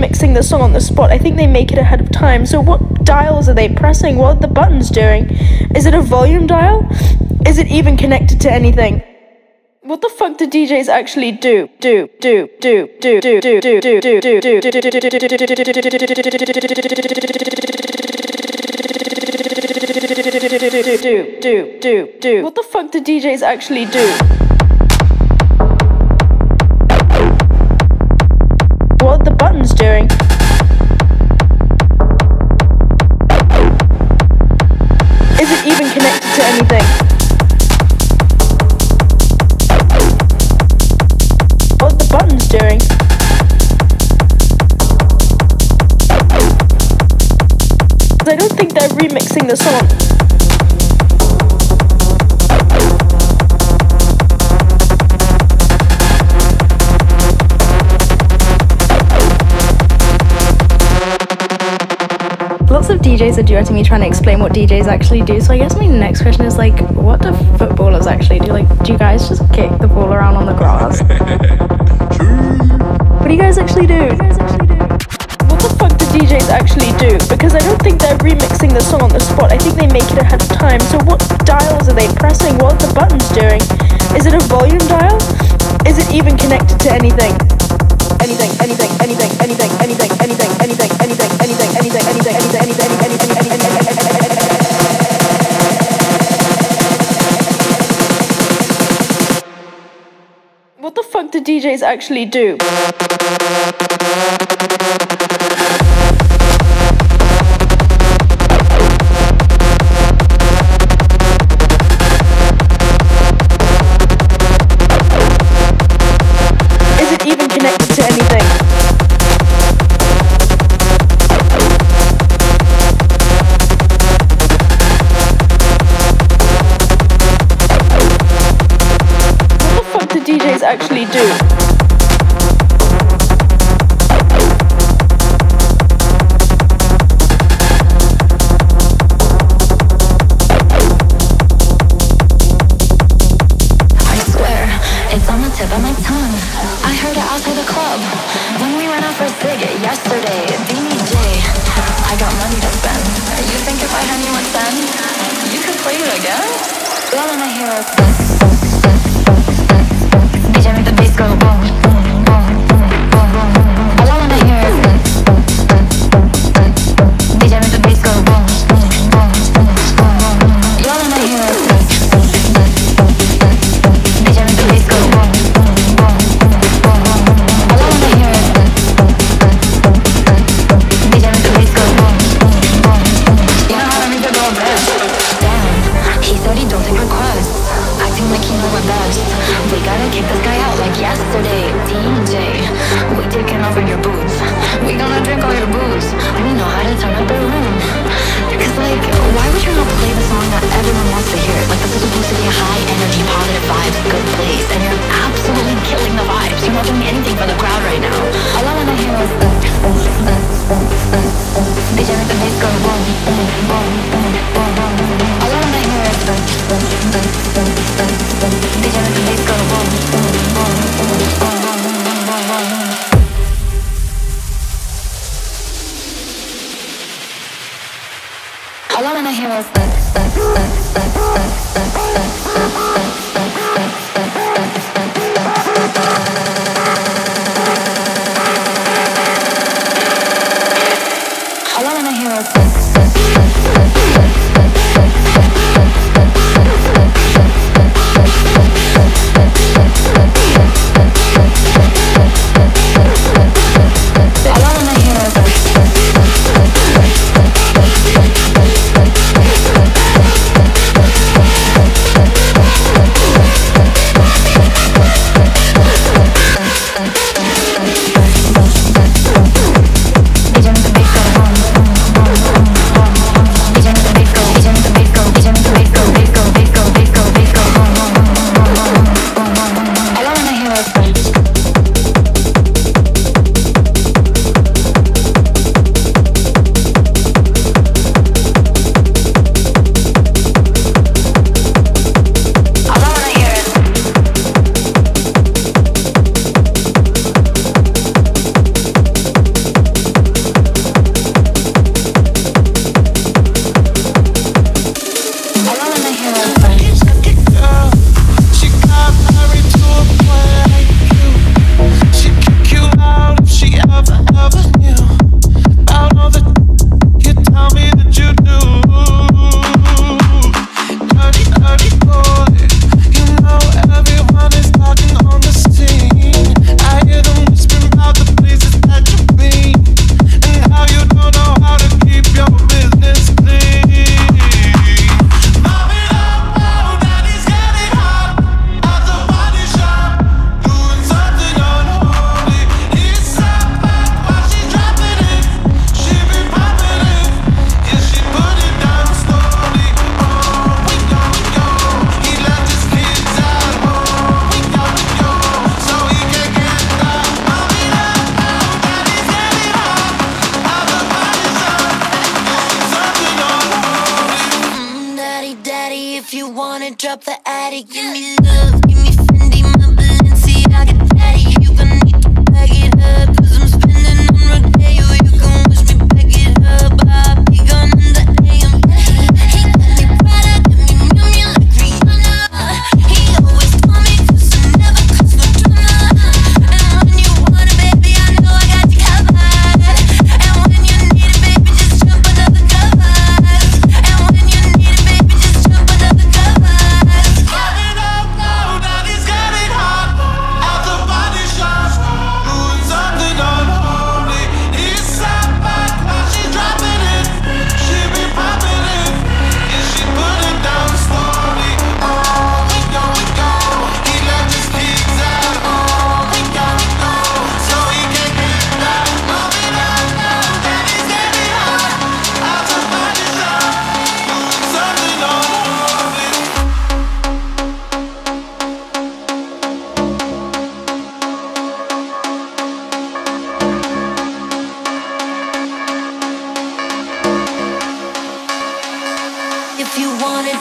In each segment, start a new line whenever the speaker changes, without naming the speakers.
remixing the song on the spot. I think they make it ahead of time. So what dials are they pressing? What are the buttons doing? Is it a volume dial? Is it even connected to anything? What the fuck do DJs actually do? Do do do do do do do do do do do do do do do what the fuck do DJs actually do? What the button's doing. Is it even connected to anything? What the button's doing. I don't think they're remixing the song.
DJs are duetting me trying to explain what DJs actually do. So I guess my next question is like, what do footballers actually do? Like, do you guys just kick the ball around on the grass? what do you guys actually do?
What the fuck do DJs actually do? Because I don't think they're remixing the song on the spot. I think they make it ahead of time. So what dials are they pressing? What are the buttons doing? Is it a volume dial? Is it even connected to anything? Anything, anything, anything, anything, anything, anything, anything, anything, anything, What the fuck do DJs actually do?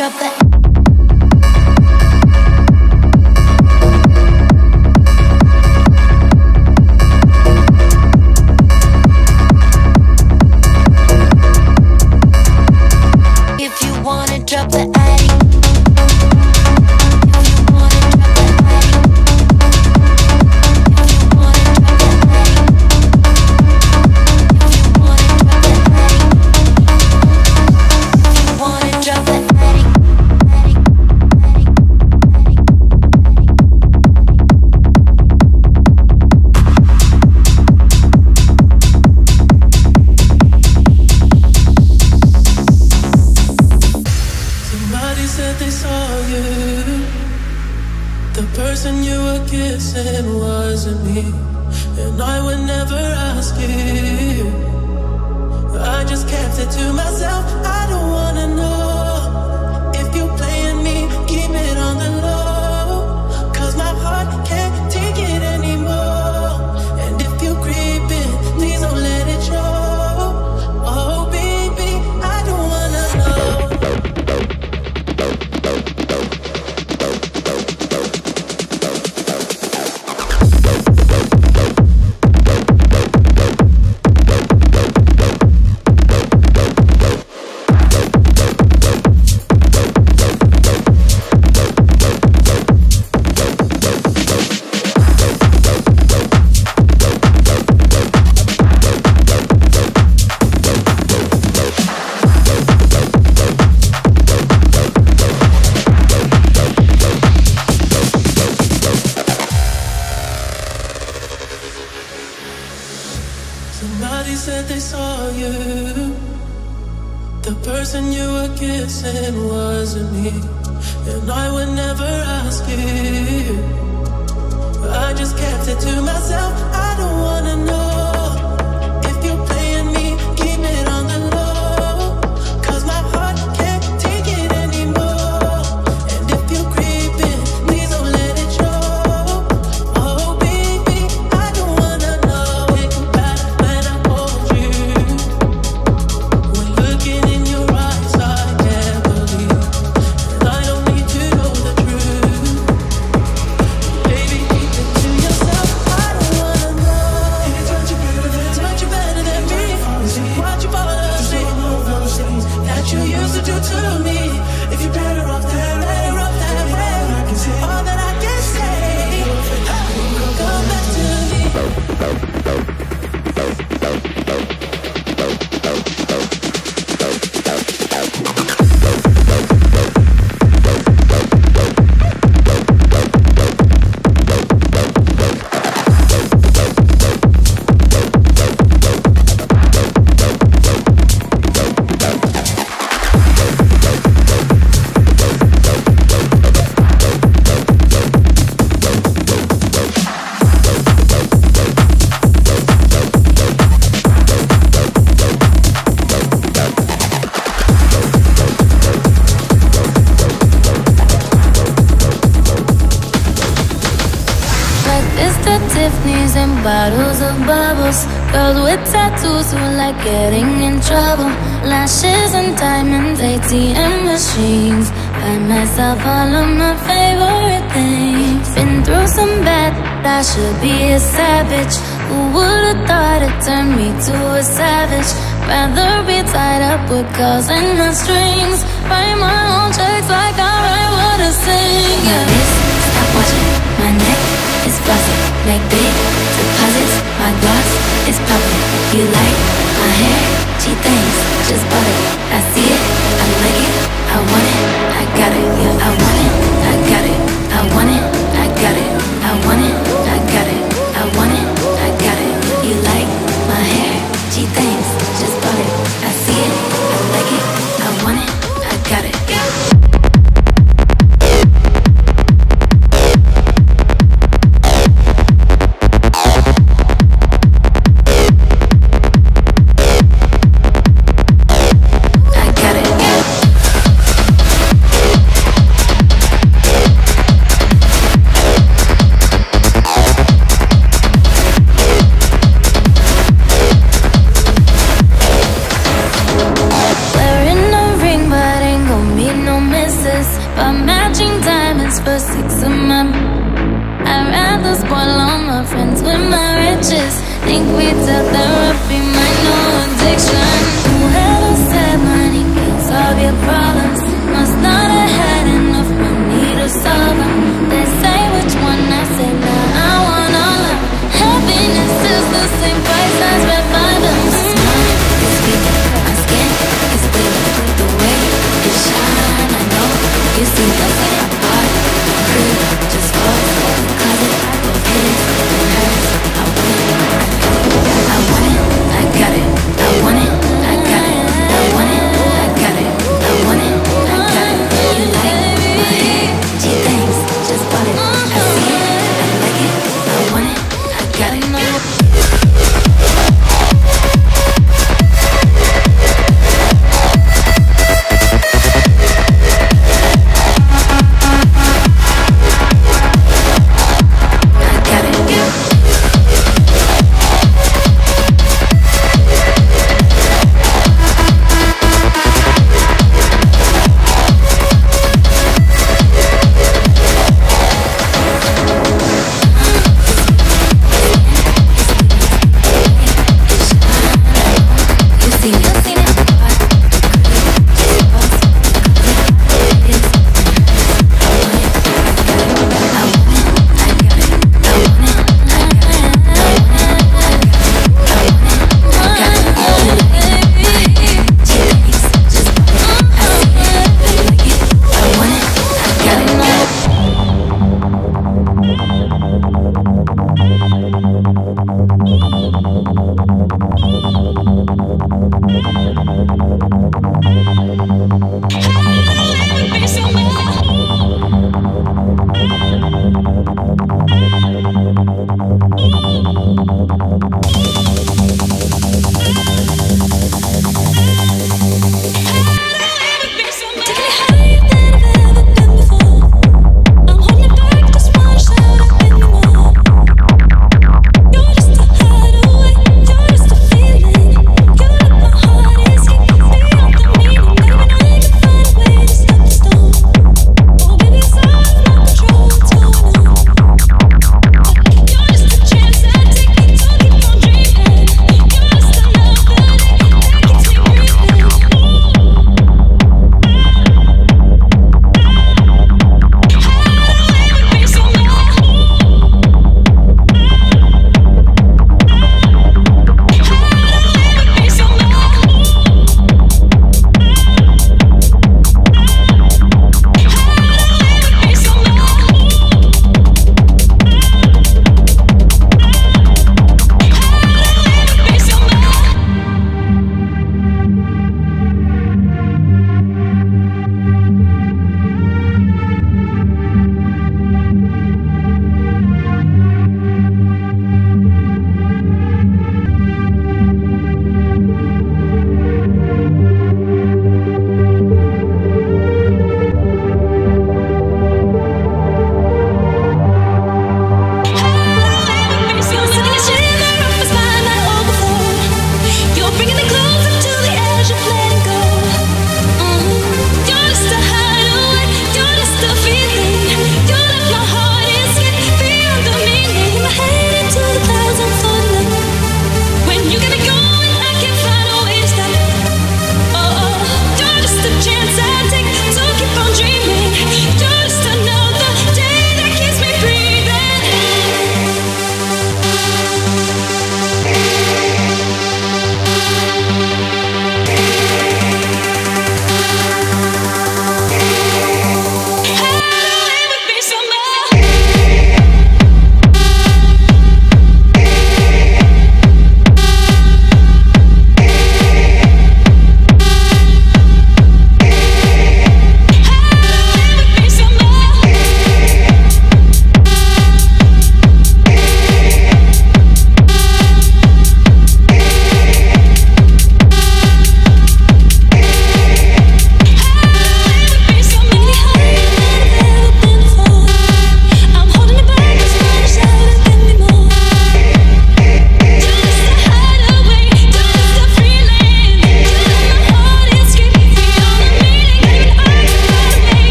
drop that Somebody said they saw you. The person you were kissing wasn't me. And I would never ask you. I just kept it to myself. I
don't wanna know. myself all of my favorite things. Been through some bad, I should be a savage. Who would've thought it turned me to a savage? Rather be tied up with girls and the strings. Write my own checks like I write what I
sing My lips, stop watching. My neck is fuzzy Make big deposits. My gloss is popping You like my hair? She thinks just bought it. I see it, I like it. I want it, I got it. I want it, I got it. I want it, I got it. I want it.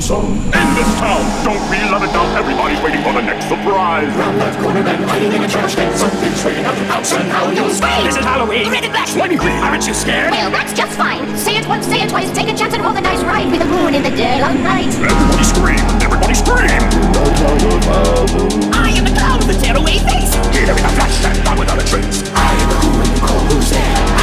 zone. In this town, don't we love it now? Everybody's waiting for the next surprise. Round that corner, then hiding in a trash can. Something's hiding out to house and
how you'll scream? This is Halloween. Red and black. Slimy green. Aren't you scared? Well, that's just fine. Say it once, say it twice. Take a chance and roll the dice right with the moon in the dead of night. Everybody scream. Everybody scream. I am the clown with a tearaway face. Here we have flash and down without a trace. I
am the who and the call who's there.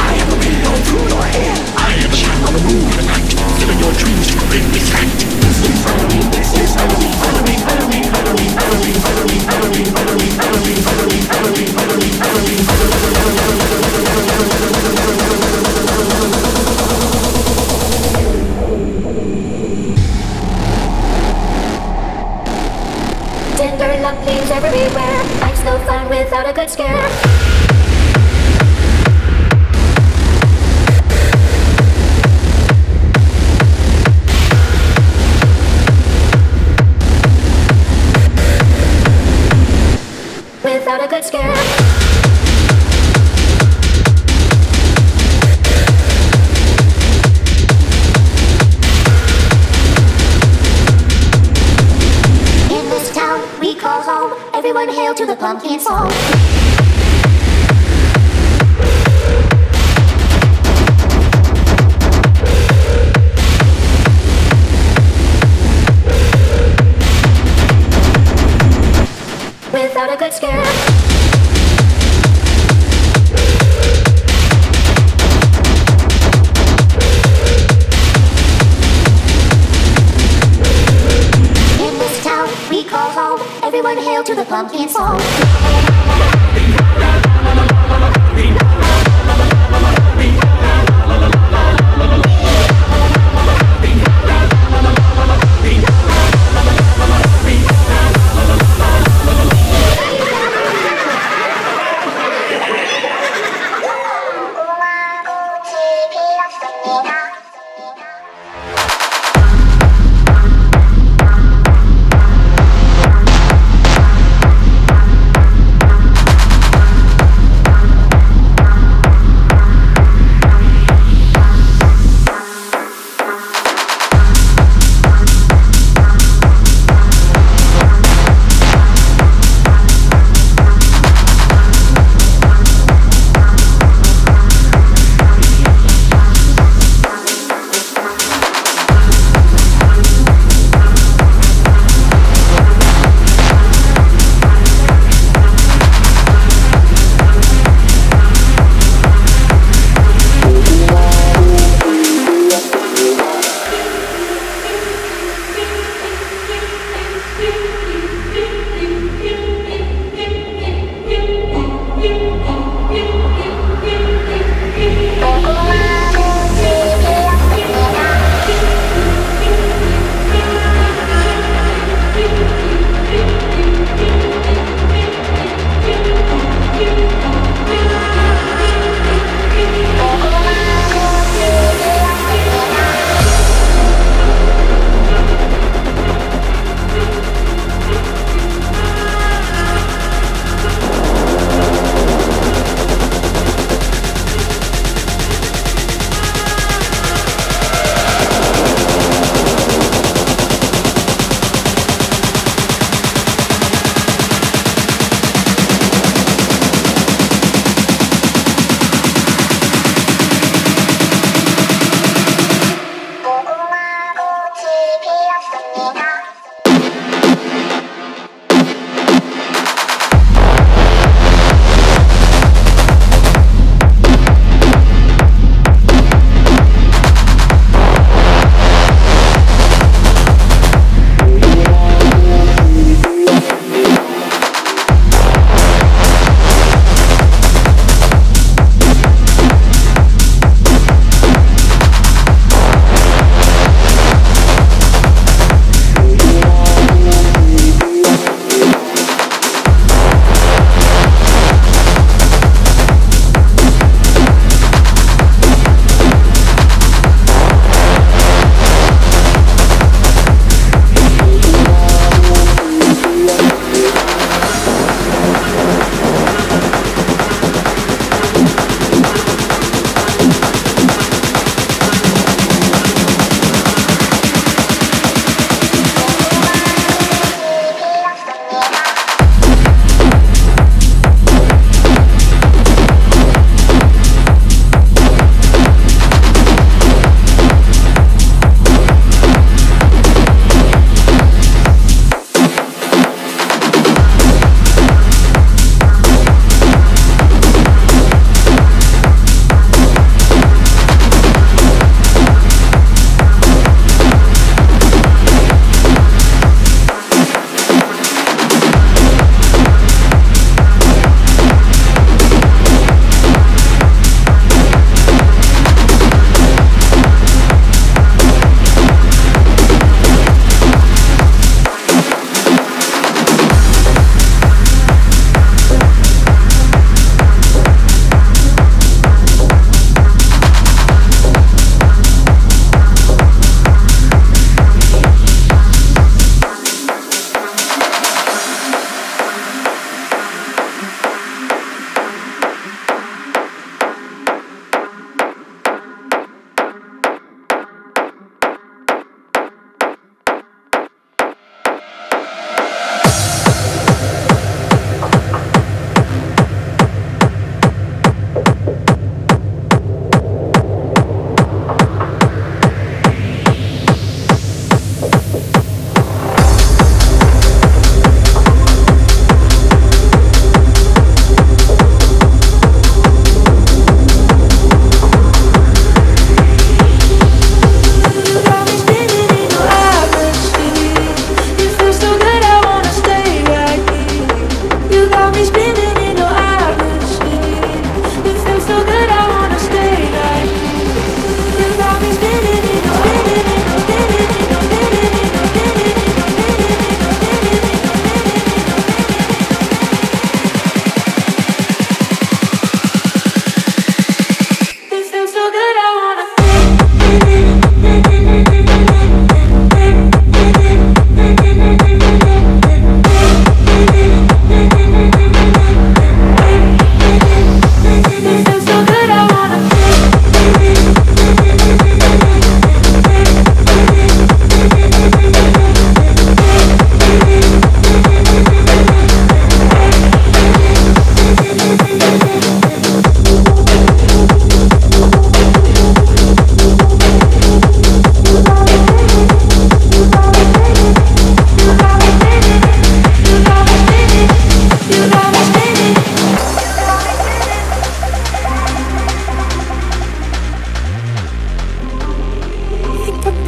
I am a child on the move tonight, filling your dreams with great respect. This is Halloween, this is Halloween, Halloween, Halloween, Halloween, Halloween, Halloween, Halloween, Halloween, Halloween, Halloween, Halloween, Halloween, Halloween, Halloween. Everywhere. Life's no fun without a good scare. let's get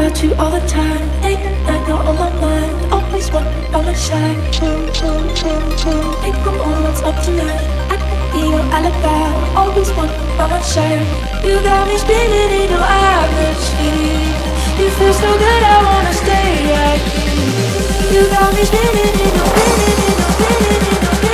about you all the time. Late at night, you're on my mind. Always want wondering, my shy. Boom, boom, boom, boom. Think I'm on what's up tonight. I could be your alibi. Always want wondering, my shy. You got me spinning in your average. You feel so good, I wanna stay right here. You got me spinning in your, spinning in your, spinning in your.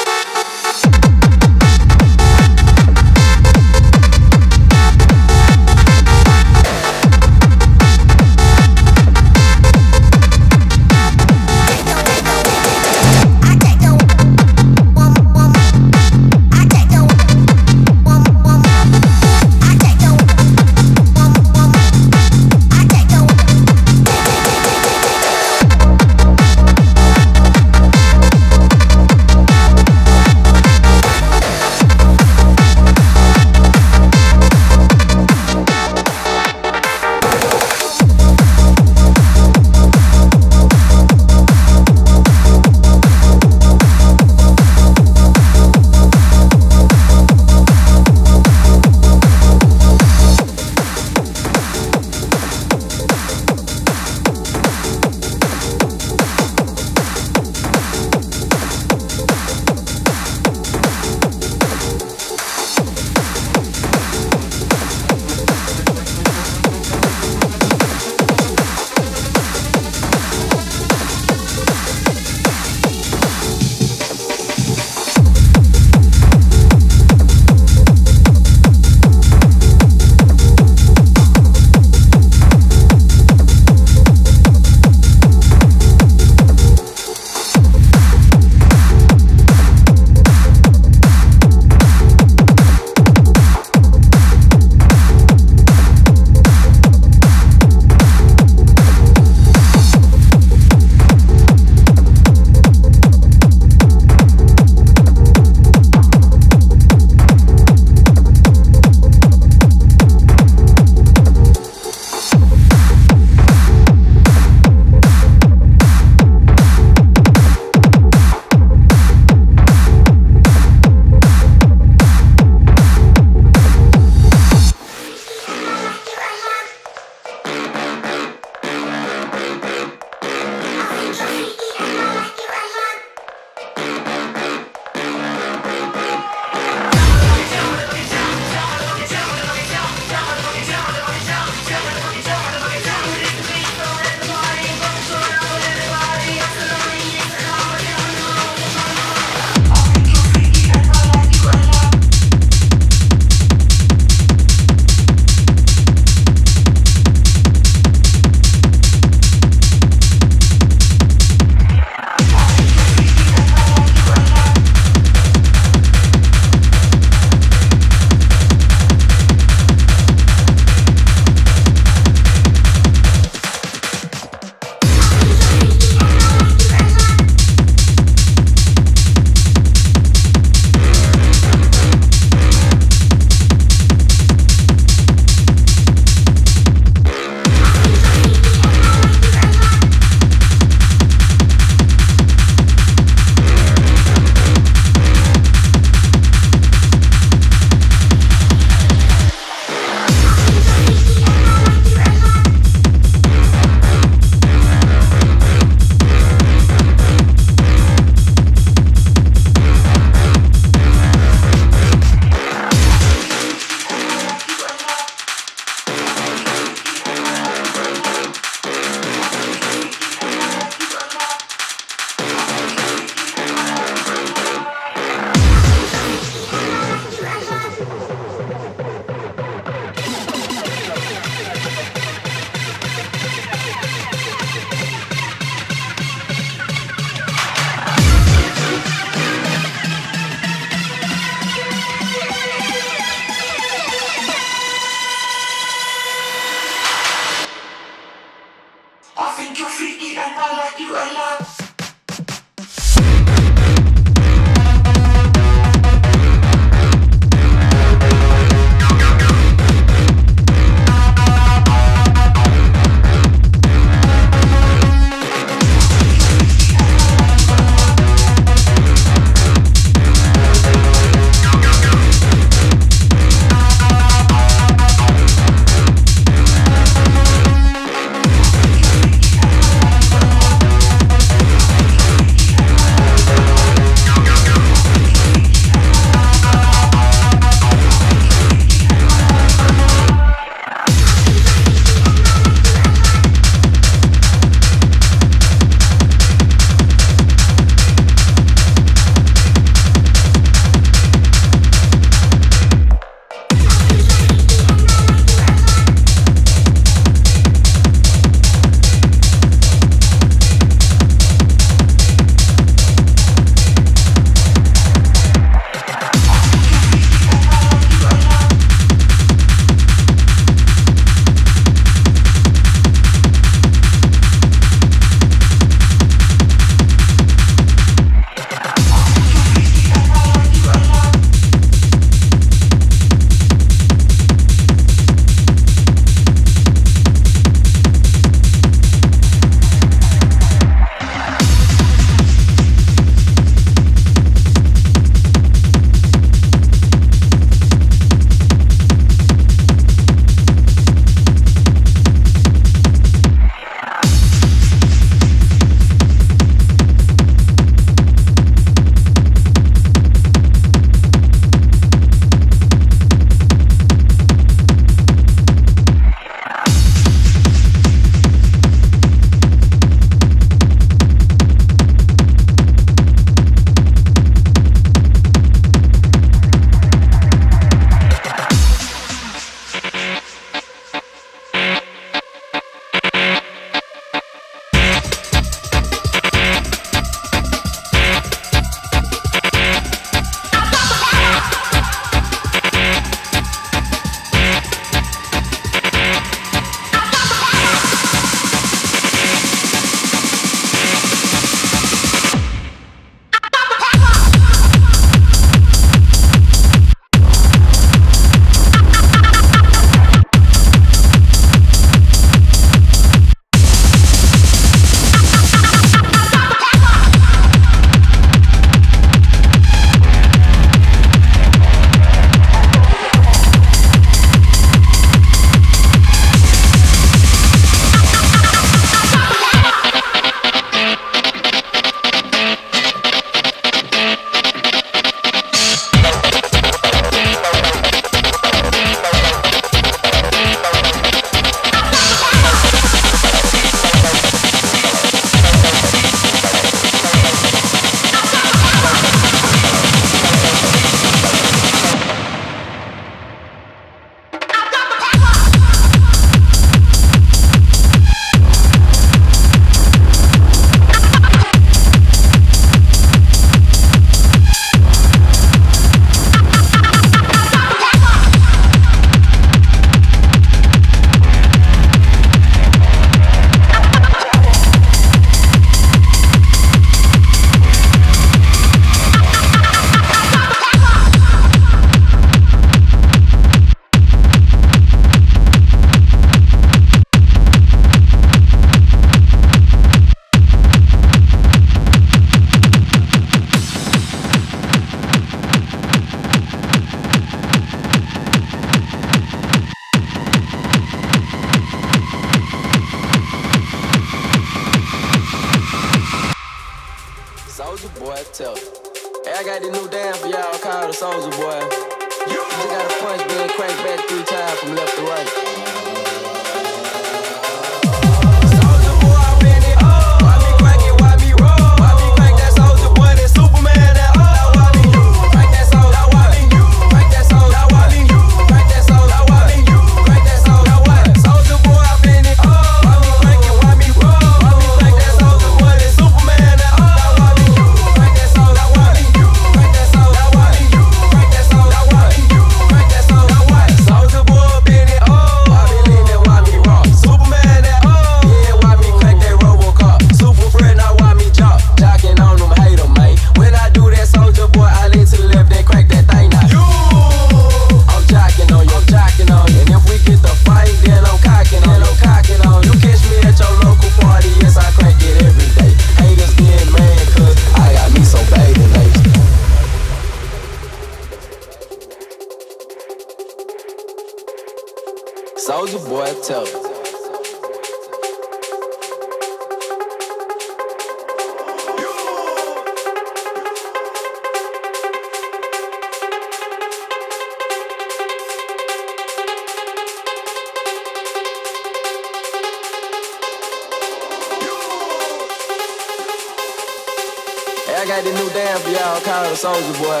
young soldier boy.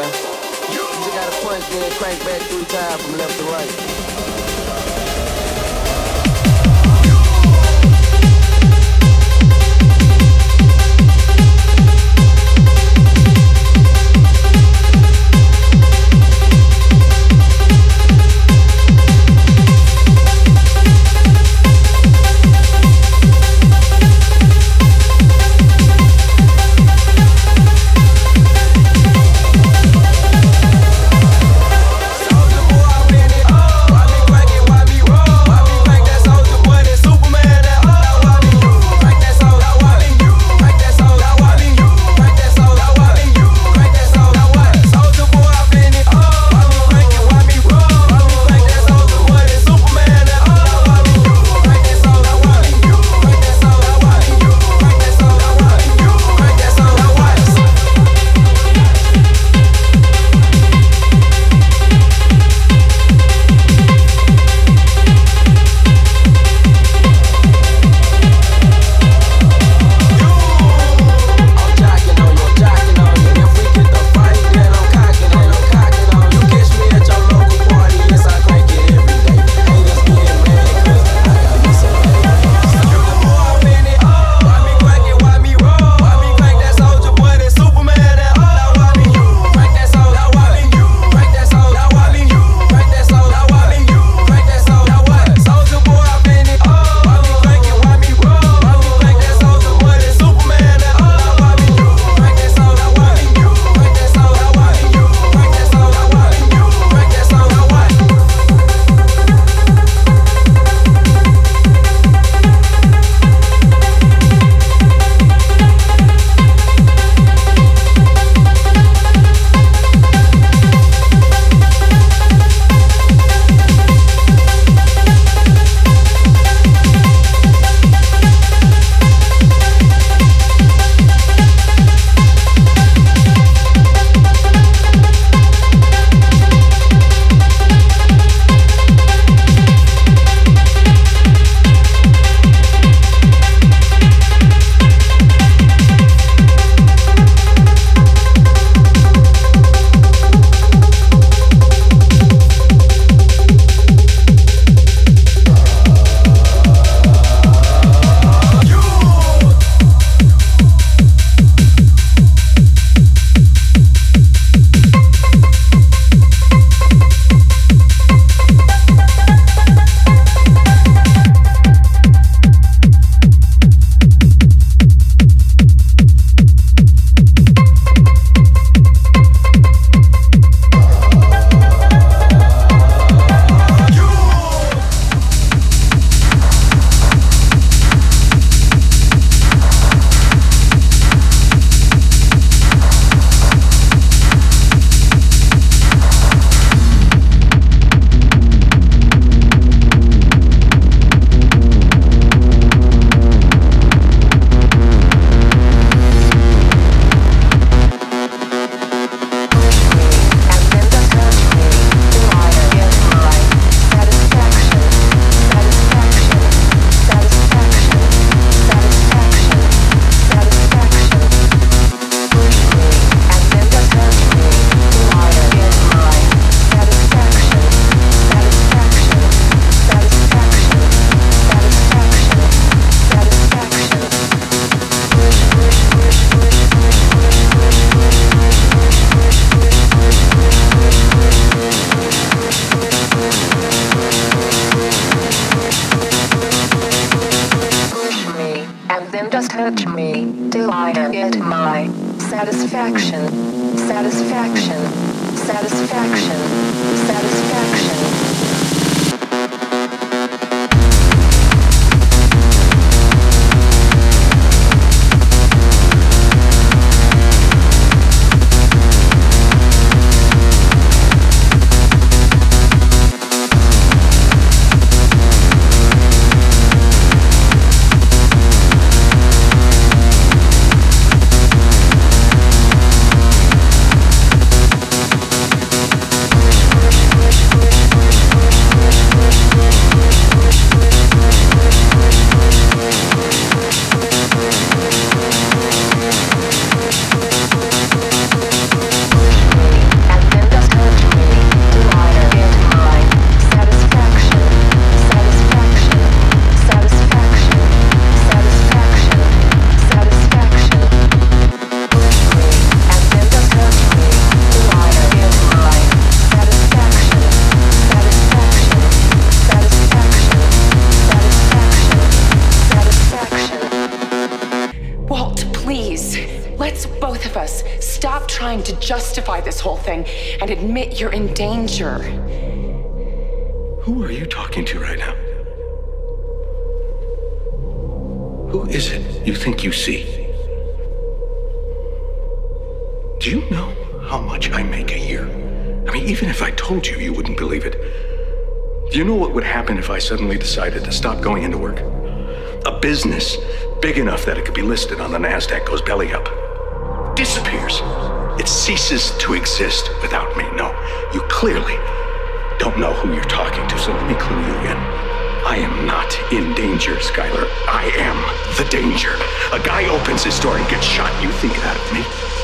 You just gotta punch, then crank back three times from left to right.
Walt, please. Let's both of us stop trying to justify this whole thing and admit you're in danger.
Who are you talking to right now? Who is it you think you see? Do you know how much I make a year? I mean, even if I told you, you wouldn't believe it. Do you know what would happen if I suddenly decided to stop going into work? A business big enough that it could be listed on the NASDAQ goes belly up. Disappears. It ceases to exist without me. No, you clearly don't know who you're talking to, so let me clue you in. I am not in danger, Skyler. I am the danger. A guy opens his door and gets shot. You think that of me?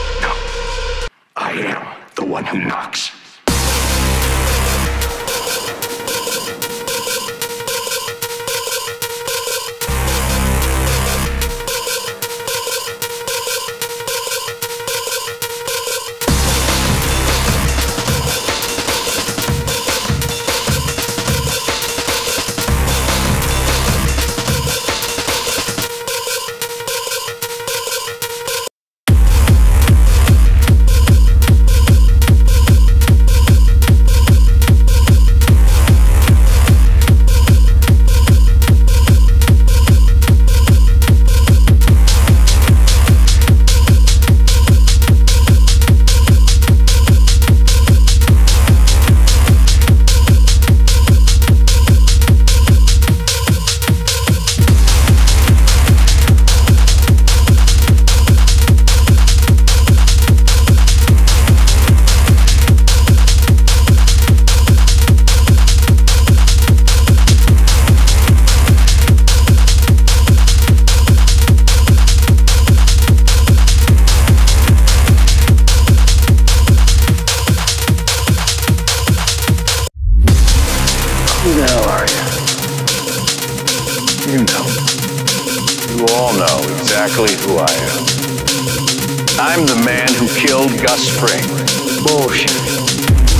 Killed Gus Fring.
Bullshit.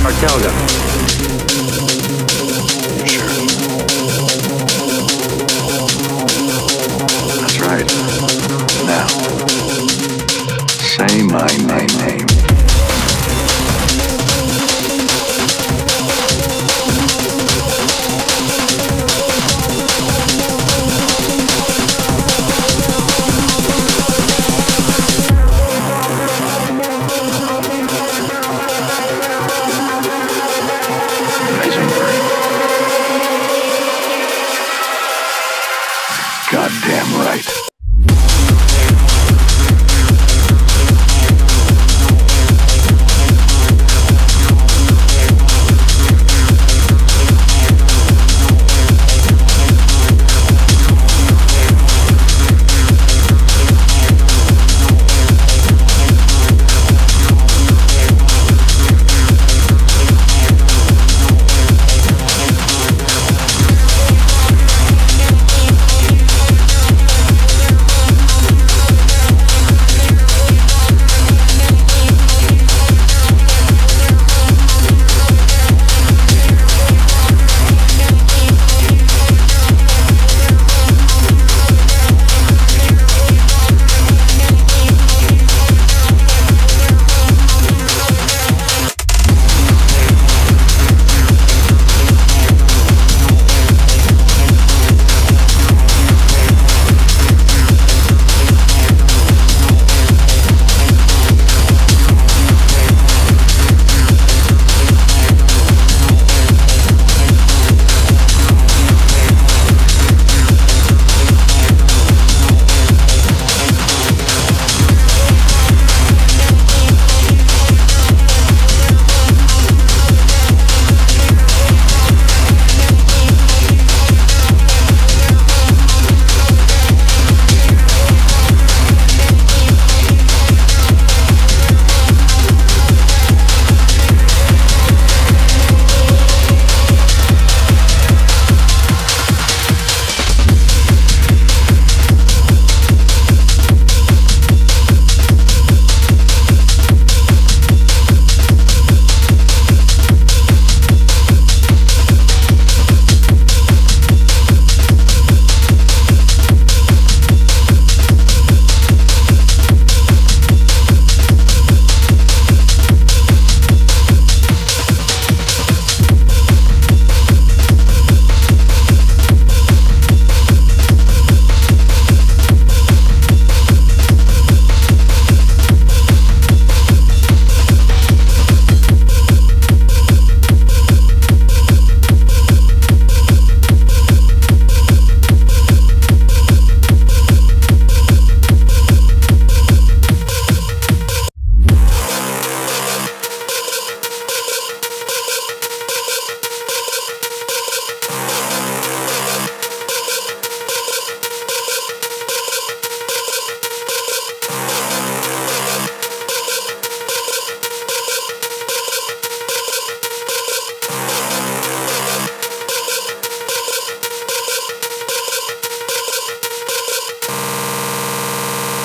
Cartel